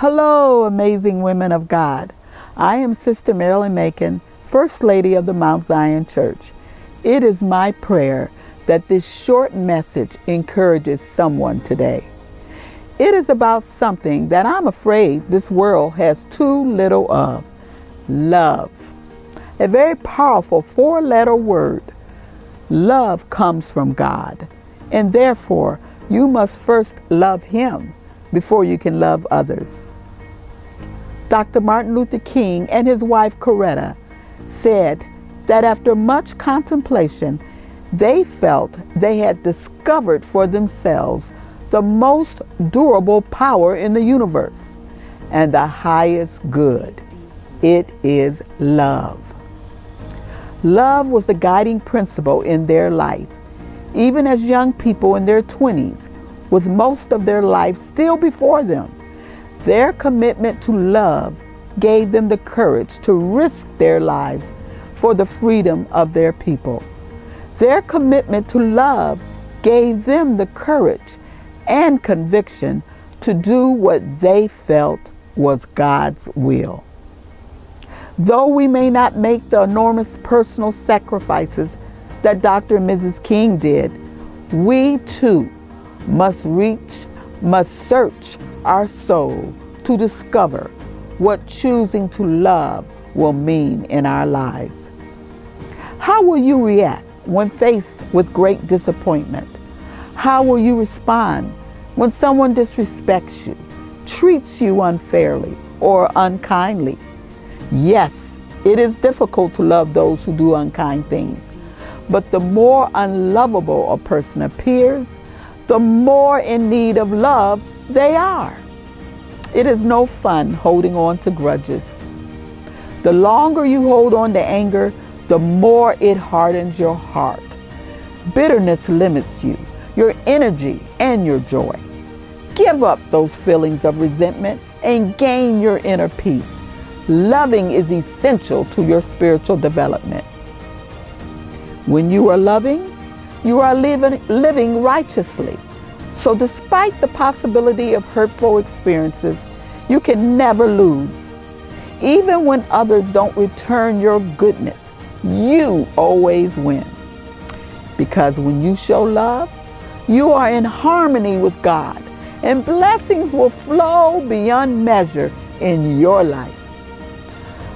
Hello, amazing women of God. I am Sister Marilyn Macon, First Lady of the Mount Zion Church. It is my prayer that this short message encourages someone today. It is about something that I'm afraid this world has too little of love. A very powerful four letter word. Love comes from God, and therefore you must first love Him before you can love others. Dr. Martin Luther King and his wife Coretta said that after much contemplation, they felt they had discovered for themselves the most durable power in the universe and the highest good. It is love. Love was the guiding principle in their life, even as young people in their 20s, with most of their life still before them. Their commitment to love gave them the courage to risk their lives for the freedom of their people. Their commitment to love gave them the courage and conviction to do what they felt was God's will. Though we may not make the enormous personal sacrifices that Dr. and Mrs. King did, we too must reach, must search our soul to discover what choosing to love will mean in our lives. How will you react when faced with great disappointment? How will you respond when someone disrespects you, treats you unfairly or unkindly? Yes, it is difficult to love those who do unkind things, but the more unlovable a person appears, the more in need of love they are. It is no fun holding on to grudges. The longer you hold on to anger, the more it hardens your heart. Bitterness limits you, your energy, and your joy. Give up those feelings of resentment and gain your inner peace. Loving is essential to your spiritual development. When you are loving, you are living, living righteously. So, despite the possibility of hurtful experiences, you can never lose. Even when others don't return your goodness, you always win. Because when you show love, you are in harmony with God, and blessings will flow beyond measure in your life.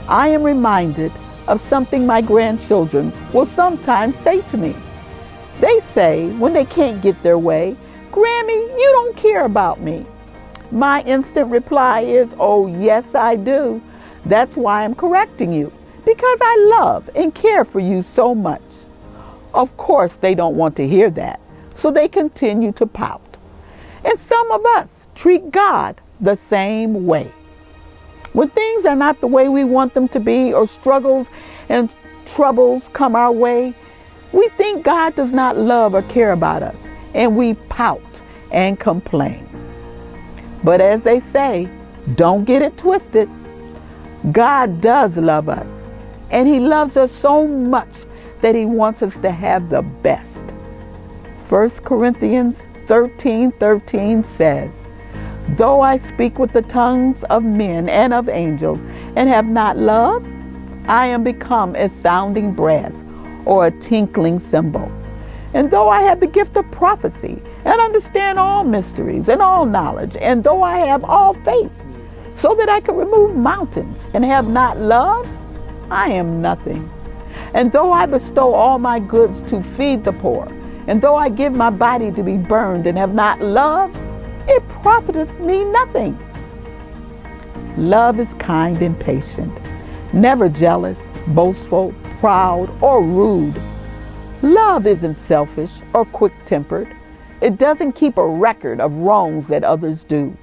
I am reminded of something my grandchildren will sometimes say to me. They say when they can't get their way, Grammy, you don't care about me. My instant reply is, Oh, yes, I do. That's why I'm correcting you, because I love and care for you so much. Of course, they don't want to hear that, so they continue to pout. And some of us treat God the same way. When things are not the way we want them to be, or struggles and troubles come our way, we think God does not love or care about us, and we pout and complain. But as they say, don't get it twisted. God does love us, and He loves us so much that He wants us to have the best. 1 Corinthians 13 13 says, Though I speak with the tongues of men and of angels and have not love, I am become as sounding brass or a tinkling cymbal. And though I have the gift of prophecy and understand all mysteries and all knowledge, and though I have all faith, so that I can remove mountains and have not love, I am nothing. And though I bestow all my goods to feed the poor, and though I give my body to be burned and have not love, it profiteth me nothing. Love is kind and patient, never jealous, boastful, proud, or rude. Love isn't selfish or quick tempered. It doesn't keep a record of wrongs that others do.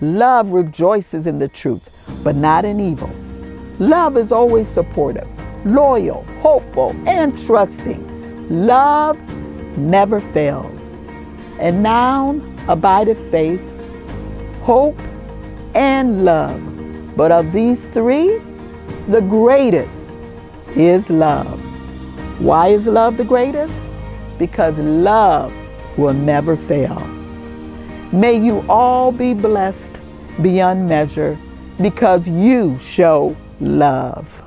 Love rejoices in the truth, but not in evil. Love is always supportive, loyal, hopeful, and trusting. Love never fails. And now abideth faith, hope, and love. But of these three, the greatest is love. Why is love the greatest? Because love will never fail. May you all be blessed beyond measure because you show love.